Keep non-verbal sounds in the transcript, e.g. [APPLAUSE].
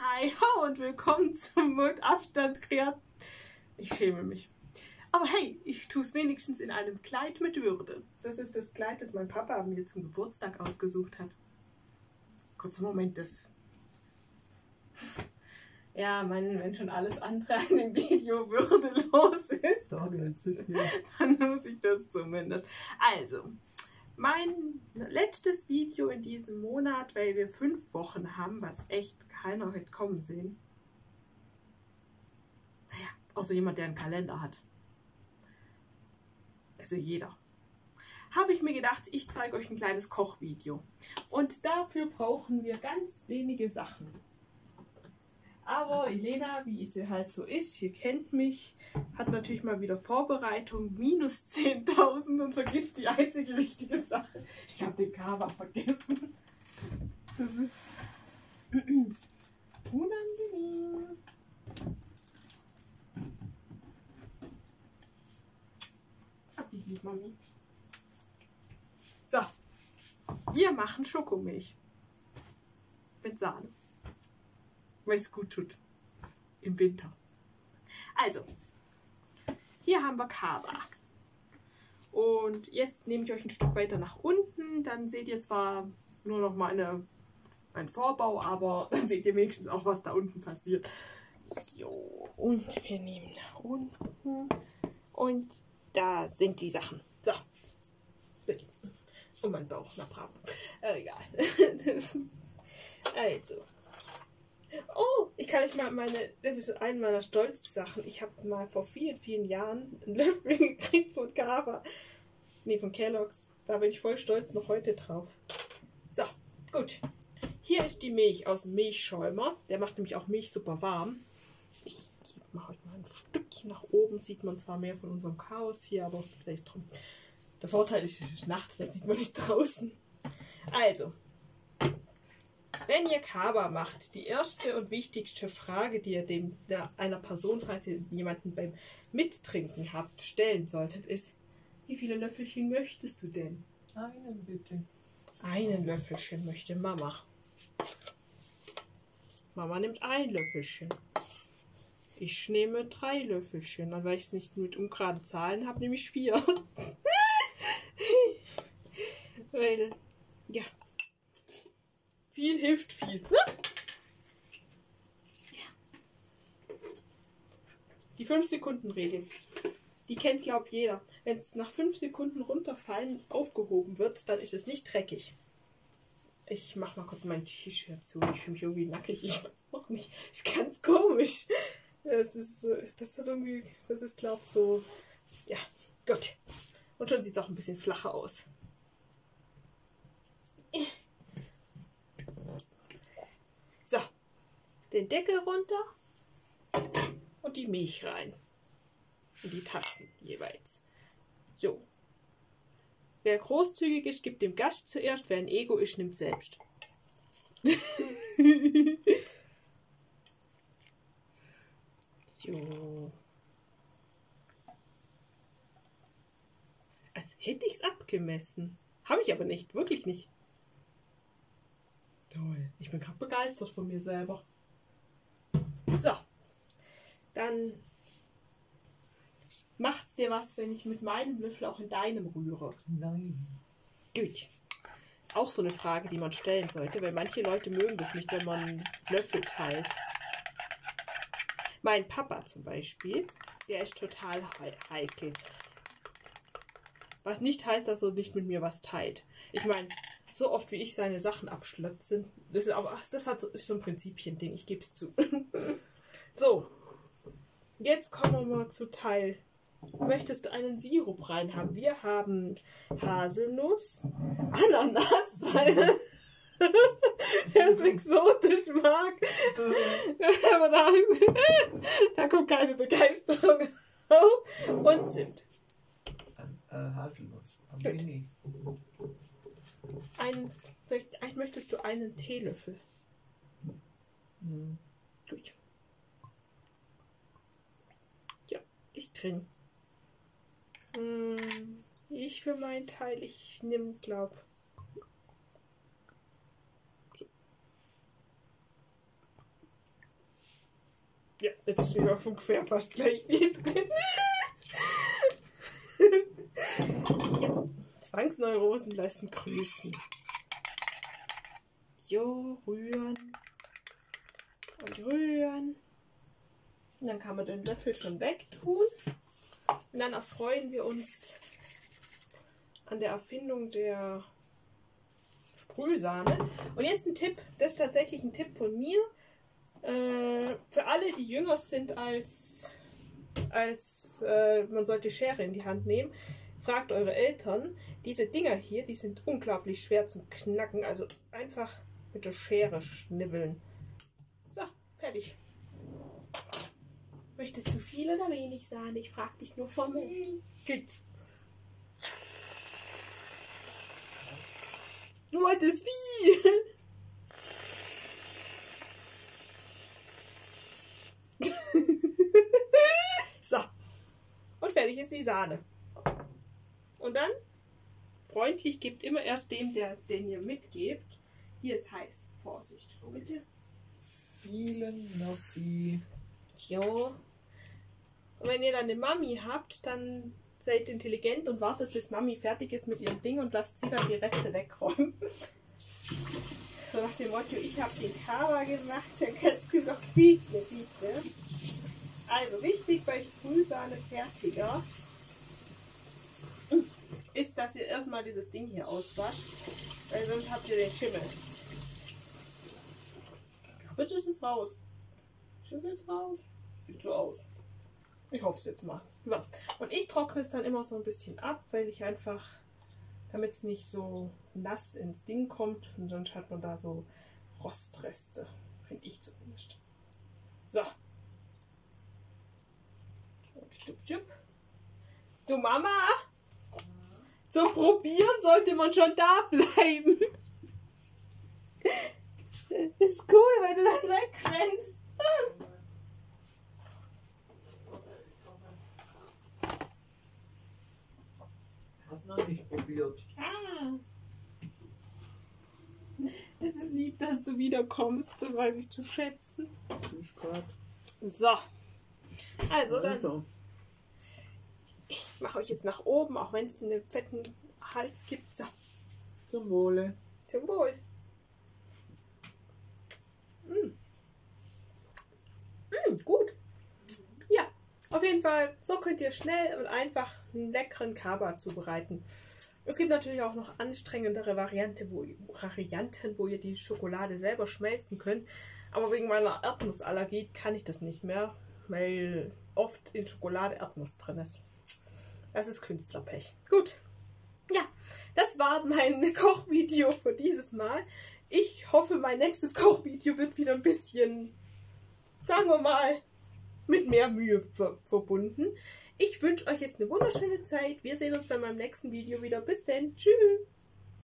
Hi ho und willkommen zum mit Abstand kreat. Ich schäme mich. Aber hey, ich tue es wenigstens in einem Kleid mit Würde. Das ist das Kleid, das mein Papa mir zum Geburtstag ausgesucht hat. Kurzer Moment, das. Ja, mein, wenn schon alles andere an dem Video würdelos ist, dann muss ich das zumindest. Also, mein letztes Video in diesem Monat, weil wir fünf Wochen haben, was echt keiner hätte kommen sehen. Naja, außer jemand, der einen Kalender hat. Also jeder. Habe ich mir gedacht, ich zeige euch ein kleines Kochvideo. Und dafür brauchen wir ganz wenige Sachen. Aber Elena, wie sie halt so ist, ihr kennt mich, hat natürlich mal wieder Vorbereitung minus 10.000 und vergisst die einzige wichtige Sache. Ich habe den Kava vergessen. Das ist [CLEARS THROAT] unangenehm. Hab dich lieb, Mami. So, wir machen Schokomilch mit Sahne weil es gut tut. Im Winter. Also, hier haben wir Kava. Und jetzt nehme ich euch ein Stück weiter nach unten. Dann seht ihr zwar nur noch meine, mein Vorbau, aber [LAUGHS] dann seht ihr wenigstens auch, was da unten passiert. So, und wir nehmen nach unten. Und da sind die Sachen. So. Und mein Bauch, na brav. Äh, egal. [LAUGHS] also, Oh, ich kann euch mal meine, das ist eine meiner Stolzsachen. Ich habe mal vor vielen, vielen Jahren einen Löffel [LAUGHS] gekriegt von Kava. Nee, von Kellogg's. Da bin ich voll stolz noch heute drauf. So, gut. Hier ist die Milch aus dem Milchschäumer. Der macht nämlich auch Milch super warm. Ich mache euch mal ein Stückchen nach oben. Sieht man zwar mehr von unserem Chaos hier, aber sei es drum. Der Vorteil ist, es ist Nacht, da sieht man nicht draußen. Also, wenn ihr Kaba macht, die erste und wichtigste Frage, die ihr dem der, einer Person, falls ihr jemanden beim Mittrinken habt, stellen solltet, ist, wie viele Löffelchen möchtest du denn? Einen bitte. Einen Löffelchen möchte Mama. Mama nimmt ein Löffelchen. Ich nehme drei Löffelchen. Dann, weil ich es nicht mit ungerade Zahlen habe, nehme ich vier. [LAUGHS] weil, ja, viel hilft viel. Die 5-Sekunden-Regel. Die kennt, glaubt jeder. Wenn es nach 5 Sekunden runterfallen aufgehoben wird, dann ist es nicht dreckig. Ich mach mal kurz mein T-Shirt zu. Ich fühle mich irgendwie nackig. Ich weiß auch nicht. Ist ganz komisch. Das ist, das ist irgendwie, das ist, glaub so. Ja, gut. Und schon sieht es auch ein bisschen flacher aus. den Deckel runter die Milch rein. In die Tassen jeweils. So. Wer großzügig ist, gibt dem Gast zuerst. Wer ein Ego ist, nimmt selbst. [LAUGHS] so. Als hätte ich es abgemessen. Habe ich aber nicht, wirklich nicht. Toll. Ich bin gerade begeistert von mir selber. So. Dann macht's dir was, wenn ich mit meinem Löffel auch in deinem rühre? Nein. Gut. Auch so eine Frage, die man stellen sollte, weil manche Leute mögen das nicht, wenn man Löffel teilt. Mein Papa zum Beispiel, der ist total heikel. Was nicht heißt, dass er nicht mit mir was teilt. Ich meine, so oft wie ich seine Sachen abschlötze, das ist, aber das hat, ist so ein Prinzipien-Ding, ich gebe es zu. [LAUGHS] so, jetzt kommen wir mal zu Teil. Möchtest du einen Sirup rein haben? Wir haben Haselnuss, Ananas, weil [LAUGHS] er es exotisch mag. Aber da, [LAUGHS] da kommt keine Begeisterung auf. Und Zimt. Äh, Haselnuss. Wenig. Einen, möchtest du einen Teelöffel? Mhm. Gut. Ja, ich trinke. Hm, ich für meinen Teil, ich nehme, glaub. So. Das ist wieder ungefähr fast gleich wie drin. ja. [LAUGHS] Zwangsneurosen lassen grüßen. Jo, rühren. Und rühren. Und dann kann man den Löffel schon wegtun. Und dann erfreuen wir uns an der Erfindung der Sprühsahne. Und jetzt ein Tipp, das ist tatsächlich ein Tipp von mir. Äh, für alle, die jünger sind als, als äh, man sollte Schere in die Hand nehmen, fragt eure Eltern. Diese Dinger hier, die sind unglaublich schwer zum Knacken. Also einfach mit der Schere schnibbeln. So, fertig. Möchtest du viel oder wenig Sahne? Ich frage dich nur vom. Gut. Du wolltest viel. [LAUGHS] so. Und fertig ist die Sahne. Und dann freundlich gebt immer erst dem, der den ihr mitgebt. Hier ist heiß. Vorsicht. Bitte? Vielen Merci. Jo. Und wenn ihr dann eine Mami habt, dann seid intelligent und wartet, bis Mami fertig ist mit ihrem Ding und lasst sie dann die Reste wegräumen. [LAUGHS] So nach dem Motto, ich habe den Cover gemacht, dann kannst du doch bieten, bitte. Also wichtig bei Sprühsahne fertiger ist, dass ihr erstmal dieses Ding hier auswascht, weil sonst habt ihr den Schimmel. Bitte ist es raus. Ist es jetzt raus? Sieht so aus. Ich hoffe es jetzt mal. So. Und ich trockne es dann immer so ein bisschen ab, weil ich einfach, damit es nicht so nass ins Ding kommt, und sonst hat man da so Rostreste. Finde ich zumindest. So. Und stup, stup. Du Mama, zum Probieren sollte man schon da [LAUGHS] bleiben. Ist cool, weil du dann wegrennst. Noch nicht probiert. Ah. Es ist lieb, dass du wiederkommst. Das weiß ich zu schätzen. Ich grad. So. Also, dann Also, ich mache euch jetzt nach oben, auch wenn es einen fetten Hals gibt. So, zum Wohle. zum Wohl. Mm. Mm, gut. Auf jeden Fall, so könnt ihr schnell und einfach einen leckeren Kaba zubereiten. Es gibt natürlich auch noch anstrengendere Variante, wo, Varianten, wo ihr die Schokolade selber schmelzen könnt. Aber wegen meiner Erdnussallergie kann ich das nicht mehr, weil oft in Schokolade Erdnuss drin ist. Das ist Künstlerpech. Gut. Ja, das war mein [LAUGHS] Kochvideo für dieses Mal. Ich hoffe, mein nächstes Kochvideo wird wieder ein bisschen, sagen wir mal, mit mehr Mühe ver verbunden. Ich wünsche euch jetzt eine wunderschöne Zeit. Wir sehen uns bei meinem nächsten Video wieder. Bis denn. Tschüss.